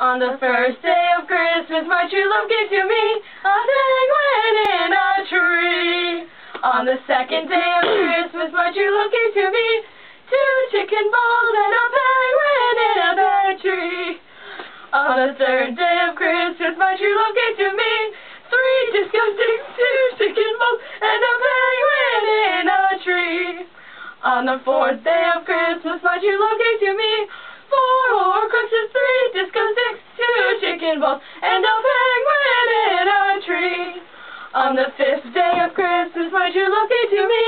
On the first day of Christmas, my true love gave to me a penguin in a tree. On the second day of Christmas, my true love gave to me two chicken balls and a penguin in a pear tree. On the third day of Christmas, my true love gave to me three disgusting two chicken balls, and a penguin in a tree. On the fourth day of Christmas, my true love gave to me On the fifth day of Christmas, my true love gave to me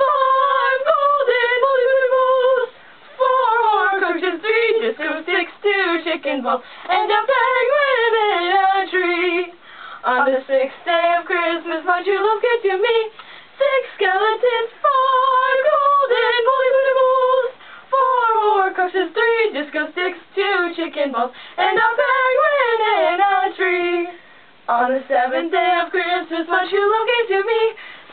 five golden balls, four horcruxes, three disco sticks, two chicken balls, and a penguin in a tree. On the sixth day of Christmas, my true love gave to me six skeletons, five golden balls, four horcruxes, three disco sticks, two chicken balls, and a penguin in a tree. On the seventh day of Christmas, my true love gave to me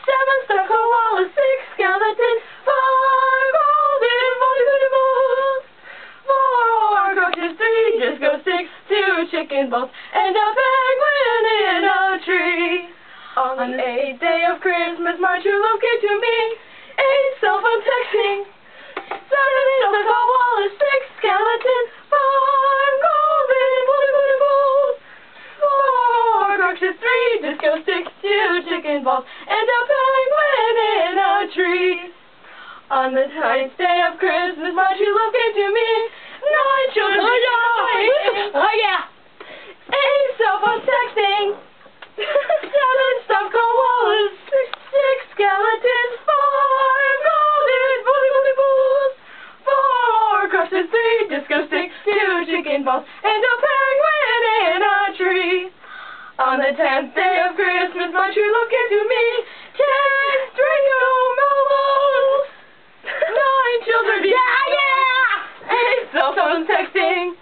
seven stuffed koalas, six skeletons, five golden balls, four horcruxes, three disco sticks, two chicken balls, and a penguin in a tree. On the eighth day of Christmas, my true love gave to me eight cell phone texting, seven stuffed koalas, disco sticks, two chicken balls, and a penguin in a tree. On the ninth day of Christmas, my true love gave to me nine children. Oh yeah! Eight cell phone texting, seven stuffed koalas, six skeletons, five golden balloon balls, four horcruxes, three disco sticks, two chicken balls, and a penguin in a tree. On the tenth day of Christmas, my true love gave to me ten Draco Malfoys, nine children. Yeah, yeah! Eight cell phone texting,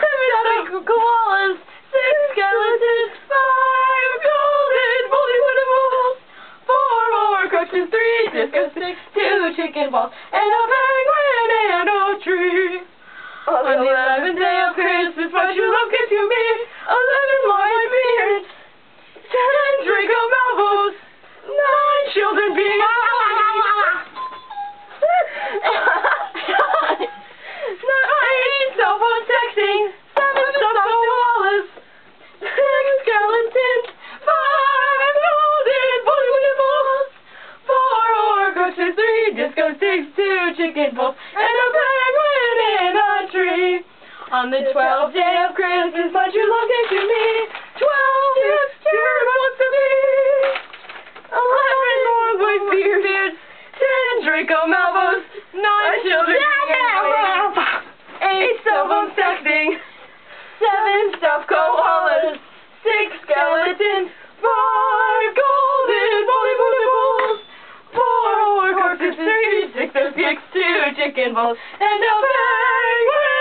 seven koalas, six skeletons, five golden balls, four horcruxes, three disco sticks, two chicken balls, and a penguin in a tree. Oh, on children being cell phone texting. Seven Dr. Wallace. Six skeletons. Five golden. Four. Three disco sticks. Two chicken balls. And a penguin in a tree. On the 12th Draco Malfoys, nine children. Eight phone texting, seven stuffed koalas, six skeletons, five golden balloon balls, four horcruxes, three sticks, two chicken balls, and a penguin